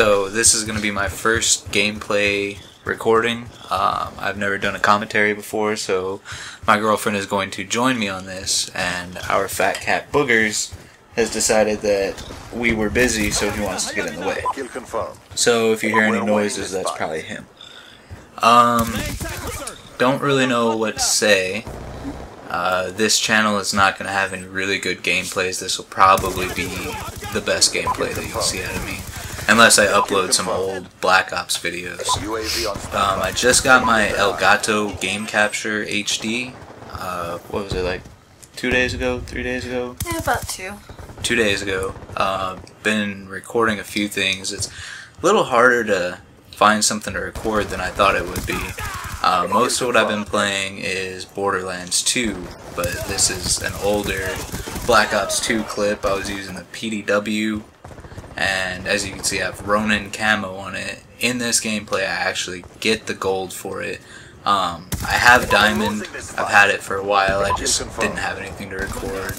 So this is going to be my first gameplay recording. Um, I've never done a commentary before, so my girlfriend is going to join me on this, and our fat cat Boogers has decided that we were busy, so he wants to get in the way. So if you hear any noises, that's probably him. Um, don't really know what to say. Uh, this channel is not going to have any really good gameplays. This will probably be the best gameplay that you'll see out of me. Unless I upload some old Black Ops videos. UAV on standby. Um, I just got my Elgato Game Capture HD. Uh, what was it, like two days ago, three days ago? Yeah, about two. two days ago. Uh, been recording a few things. It's a little harder to find something to record than I thought it would be. Uh, most of what I've been playing is Borderlands 2, but this is an older Black Ops 2 clip. I was using the PDW, and as you can see, I have Ronin camo on it. In this gameplay, I actually get the gold for it. Um, I have Diamond. I've had it for a while. I just didn't have anything to record.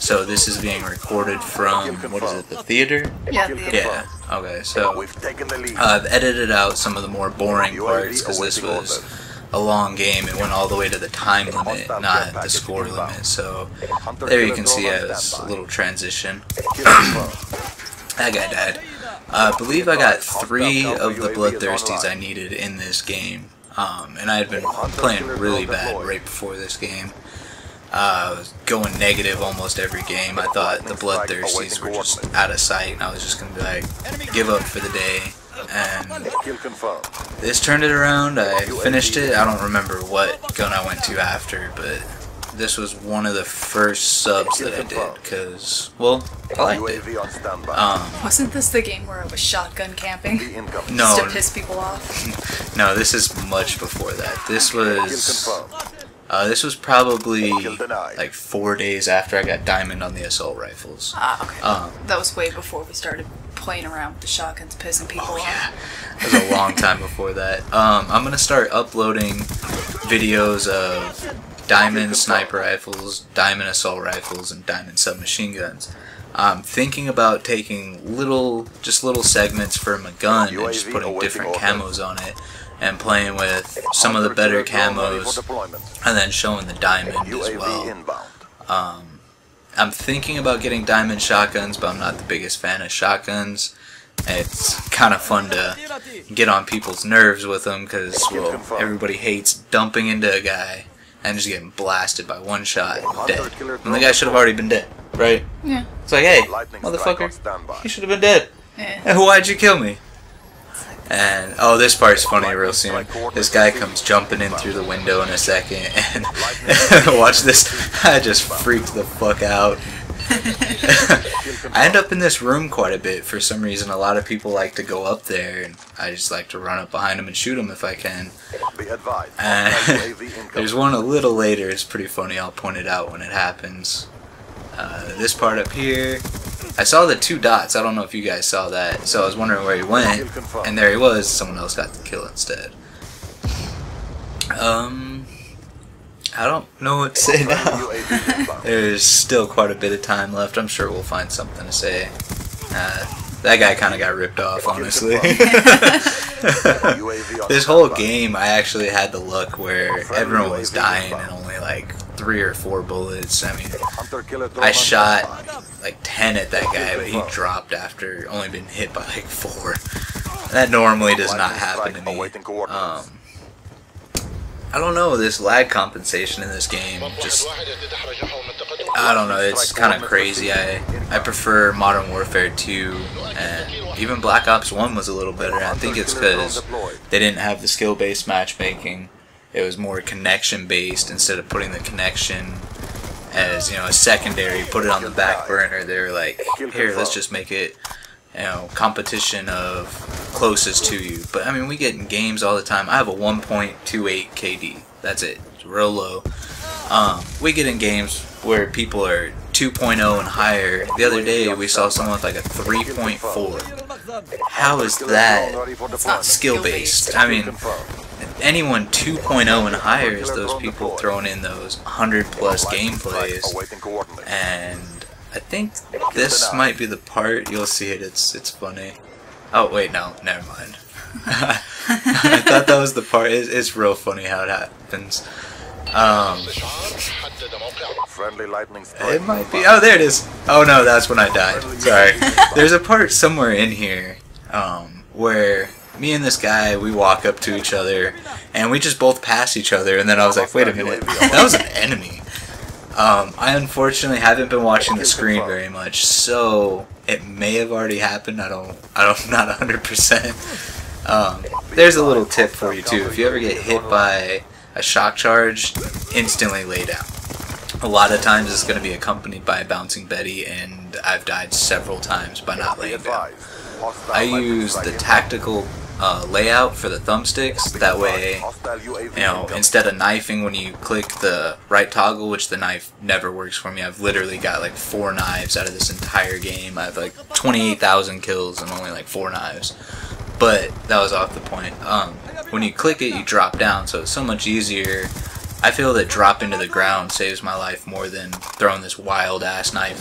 So this is being recorded from what is it? The theater? Yeah, Yeah. Okay. So We've taken the lead. uh, I've edited out some of the more boring parts because this was a long game. It went all the way to the time limit, not the score limit. So there you can see a little transition. That guy died. I believe I got three of the bloodthirsties I needed in this game. Um, and I had been playing really bad right before this game. Uh, I was going negative almost every game. I thought the bloodthirsties were just out of sight, and I was just gonna be like, give up for the day. And this turned it around. I finished it. I don't remember what gun I went to after, but this was one of the first subs that I did because, well, I liked it. On standby. Um, Wasn't this the game where I was shotgun camping? No, Just to piss people off. no, this is much before that. This was uh, this was probably like four days after I got diamond on the assault rifles. Ah, okay. Um, that was way before we started playing around with the shotguns, pissing people Oh off. yeah, it was a long time before that. Um, I'm gonna start uploading videos of diamond sniper rifles, diamond assault rifles, and diamond submachine guns. I'm thinking about taking little, just little segments from a gun and just putting different camos on it, and playing with some of the better Hunter-killer drone ready for camos, and then showing the diamond as well. Um, I'm thinking about getting diamond shotguns, but I'm not the biggest fan of shotguns. It's kind of fun to get on people's nerves with them because, well, everybody hates dumping into a guy and just getting blasted by one shot and dead. And the guy should have already been dead, right? Yeah. It's like, hey, Lightning motherfucker, standby. you should have been dead. Yeah. And why'd you kill me? And oh, this part's funny real soon. This guy comes jumping in through the window in a second, and watch this. I just freaked the fuck out. I end up in this room quite a bit for some reason. A lot of people like to go up there, and I just like to run up behind them and shoot them if I can. Be advised. And Hostile UAV incoming. there's one a little later. It's pretty funny. I'll point it out when it happens. Uh, this part up here. I saw the two dots. I don't know if you guys saw that. So I was wondering where he went, and there he was. Someone else got the kill instead. Um, I don't know what to say now. There's still quite a bit of time left. I'm sure we'll find something to say. Uh, that guy kind of got ripped off, honestly. This whole game, I actually had the luck where everyone was dying and only like three or four bullets. I mean, I shot like 10 at that guy, but he dropped after only being hit by like four. That normally does not happen to me. Um, I don't know, this lag compensation in this game just I don't know, it's kind of crazy. I I prefer Modern Warfare 2 and even Black Ops 1 was a little better. I think it's because they didn't have the skill-based matchmaking. It was more connection-based instead of putting the connection as, you know, a secondary, put it on the back burner. They were like, here, let's just make it, you know, competition of closest to you. But I mean, we get in games all the time. I have a 1.28 KD. That's it. It's real low. Um, we get in games where people are 2.0 and higher. The other day, we saw someone with like a 3.4. How is that skill based? I mean, anyone 2.0 and higher is those people throwing in those 100 plus gameplays. And I think this might be the part you'll see it. It's it's funny. Oh wait, no, never mind. I thought that was the part. It's, it's real funny how it happens. Um, Friendly lightning it might be. Oh, there it is. Oh no, that's when I died. Sorry. There's a part somewhere in here um, where me and this guy we walk up to each other and we just both pass each other, and then I was like, wait a minute, that was an enemy. Um, I unfortunately haven't been watching the screen very much, so it may have already happened. I don't. I don't. Not hundred percent. Um, there's a little tip for you too. If you ever get hit by a shock charge, instantly lay down. A lot of times it's going to be accompanied by a bouncing Betty, and I've died several times by not laying down. I use the tactical uh, layout for the thumbsticks. That way, you know, instead of knifing when you click the right toggle, which the knife never works for me, I've literally got like four knives out of this entire game. I have like 28,000 kills and only like four knives. But that was off the point. Um, when you click it, you drop down, so it's so much easier. I feel that dropping to the ground saves my life more than throwing this wild ass knife